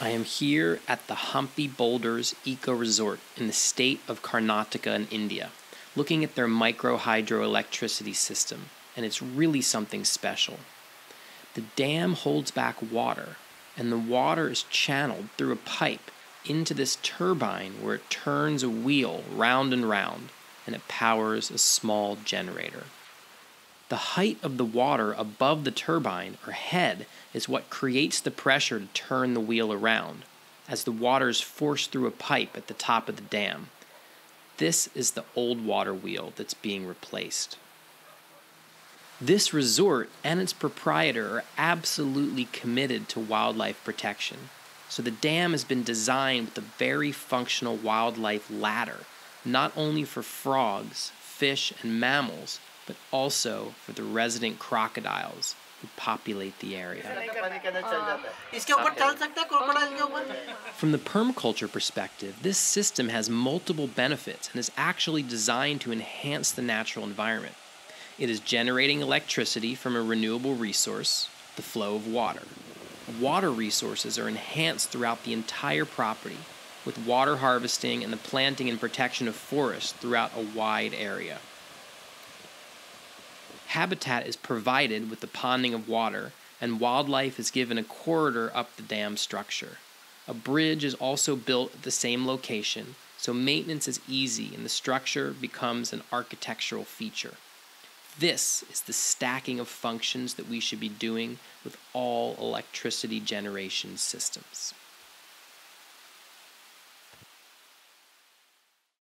I am here at the Hampi Boulders Eco Resort in the state of Karnataka in India, looking at their micro hydroelectricity system, and it's really something special. The dam holds back water, and the water is channeled through a pipe into this turbine where it turns a wheel round and round, and it powers a small generator. The height of the water above the turbine or head is what creates the pressure to turn the wheel around, as the water is forced through a pipe at the top of the dam. This is the old water wheel that's being replaced. This resort and its proprietor are absolutely committed to wildlife protection. So the dam has been designed with a very functional wildlife ladder, not only for frogs, fish, and mammals, but also for the resident crocodiles who populate the area. Uh-huh. From the permaculture perspective, this system has multiple benefits and is actually designed to enhance the natural environment. It is generating electricity from a renewable resource, the flow of water. Water resources are enhanced throughout the entire property, with water harvesting and the planting and protection of forests throughout a wide area. Habitat is provided with the ponding of water, and wildlife is given a corridor up the dam structure. A bridge is also built at the same location, so maintenance is easy and the structure becomes an architectural feature. This is the stacking of functions that we should be doing with all electricity generation systems.